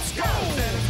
Let's go!